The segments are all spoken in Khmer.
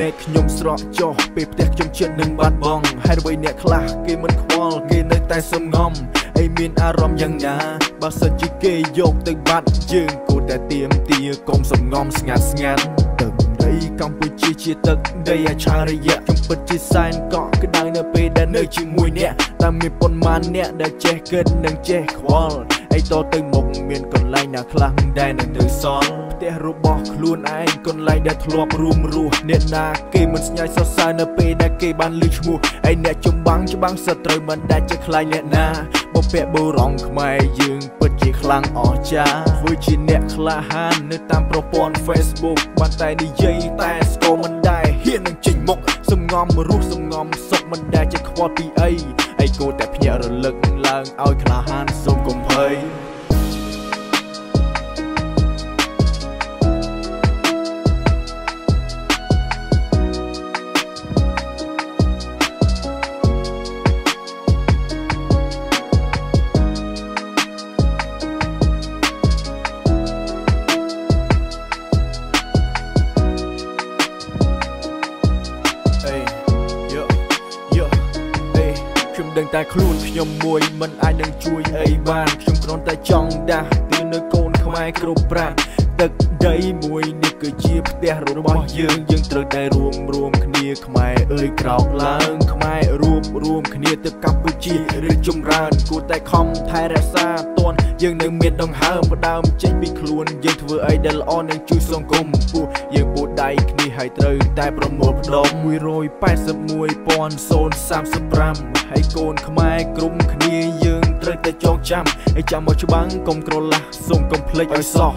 ណែកខ្ញុំស្រកចុះពេលផ្ទះខ្ញុំចិត្តនឹងបាត់បង់ហើយអ្វីអ្នកខ្លះគេមិនខ្វល់គេនៅតែសំងំអីមានអារម្មណ៍យ៉ាងណាបើសិនជាគេយកទៅបាត់យើងគួរតែទៀមទាកុំសំងំស្ងាត់ស្ងាត់ទឹកដីកម្ពុជាជាទឹកដីអច្ឆរិយៈខ្ញុំពិតជាសែនកក់ក្ដៅនៅពេលដែលនៅជាមួយអ្នកតែមានប៉ុន្មានអ្នកដែលចេះគិតនិងចេះខ្វល់អីតទៅមុខមានកន្លែងណាខ្លះដែលនឹងទៅសល់ ផ្ទះរបស់ខ្លួនឯងកន្លែងដែលធ្លាប់រួមរស់អ្នកណាគេមិនស្ញាយសរសើរនៅពេលដែលគេបានលើឈ្មោះឯអ្នកចំបាំងច្បាំងសត្រូវមិនដែលជាខ្លាញ់អ្នកណាបពែបុរងខ្មែរយើងពិតជាខ្លាំងអស្ចារ្យធ្វើជាអ្នកក្លាហាននៅតាមប្រព័ន្ធ Facebook បានតែនិយាយតែស្គមមិនដែលហ៊ាននឹងចេញមុខសំងំរស់សំងំសុខមិនដែលជាខ្វល់ពីអីអីគួរតែភ្ញាក់រលឹកឡើងឲ្យក្លា ដឹងតែខ្លួនខ្ញុំមួយមិនអាចនឹងជួយអីបានខ្ញុំគ្រាន់តែចង់ដាស់ពីនៅកូនខ្មែរគ្រប់ប្រាក់ទឹកដីមួយនេះគឺជាផ្ទះរបស់យើងយើងត្រូវតែរួមរួមគ្នាខ្មែរអើយក្រោកឡើងខ្មែររួមរួមគ្នាទៅកម្ពុជាឬចម្រើនគួរតែខំថែរក្សាតនយើងនៅមានដង្ហើមផ្ដើមចេញពីខ្លួនយើងធ្វើអីដែលល្អនឹងជួយសង្គមពោះយើងពូដៃគ្នាហើយត្រូវតែប្រមូលផ្ដុំ181.035 ហើយកូនខ្មែរក្រុមគ្នាយើងត្រូវតែចងចាំហើយចាំមកច្បាំងកុំក្រឡាស់សូមកុំភ្លេចឲ្យសោះ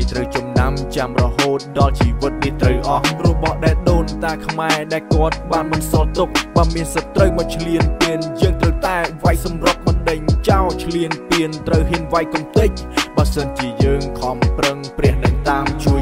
ឯត្រូវចំណាំចាំរហូតដល់ជីវិតនេះត្រូវអស់របស់ដែលដូនតាខ្មែរដែលគាត់បានមិនសល់ទុកបើមានសត្រូវមកឆ្លៀនពៀនយើងត្រូវតែវាយសម្រុកបណ្ដេញចោលឆ្លៀនពៀនត្រូវហ៊ានវាយកុំតិចបើសិនជាយើងខំប្រឹងព្រះនឹងតាមជួយ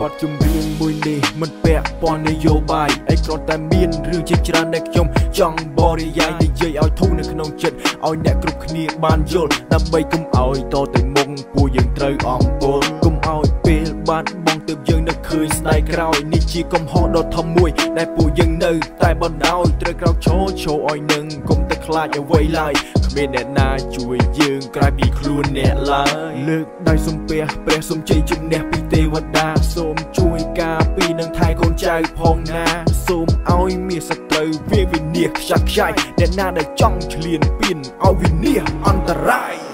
បទចម្រៀងមួយនេះមិនពាក់ព័ន្ធនយោបាយអីគ្រាន់តែមានរឿងជាច្រើនដែលខ្ញុំចង់បរិយាយនិយាយឲ្យធូរនៅក្នុងចិត្តឲ្យអ្នកគ្រប់គ្នាបានយល់ដើម្បីកុំឲ្យតទៅមុខពួកយើងត្រូវអង្គពលកុំឲ្យពេលបាត់បង់ទើបយើងនឹកឃើញស្ដាយក្រោយនេះជាកំហុសដ៏ធំមួយដែលពួកយើងនៅតែបណ្ដោយត្រូវក្រោកឈរឈរឲ្យនឹងកុំទៅ ខ្លាចអ្វីឡើយគ្មានអ្នកណាជួយយើងក្រៅពីខ្លួនអ្នកឡើយលើកដៃសំពះព្រះសំជ័យជំនះពីទេវតាសូមជួយការពីនឹងថែកូនចៅផងណាសូមឲ្យមានសត្រូវវាវិនិច្ឆ័យខ្ចាត់ខ្ចាយអ្នកណាដែលចង់ឆ្លៀនពៀនឲ្យវិនិច្ឆ័យអន្តរាយ